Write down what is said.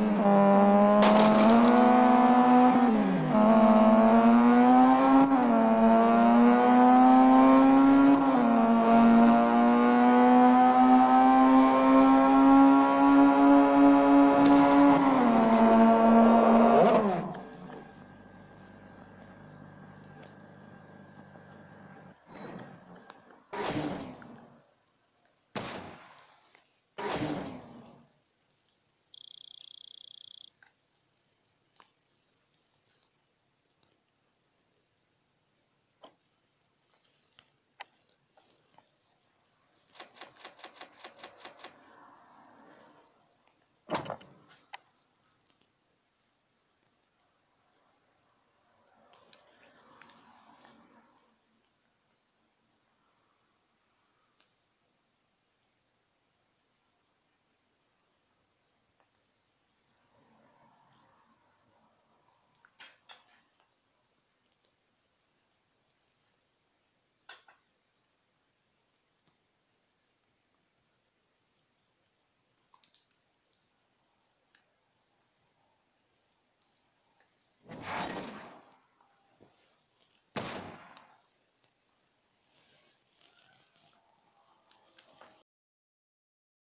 Oh.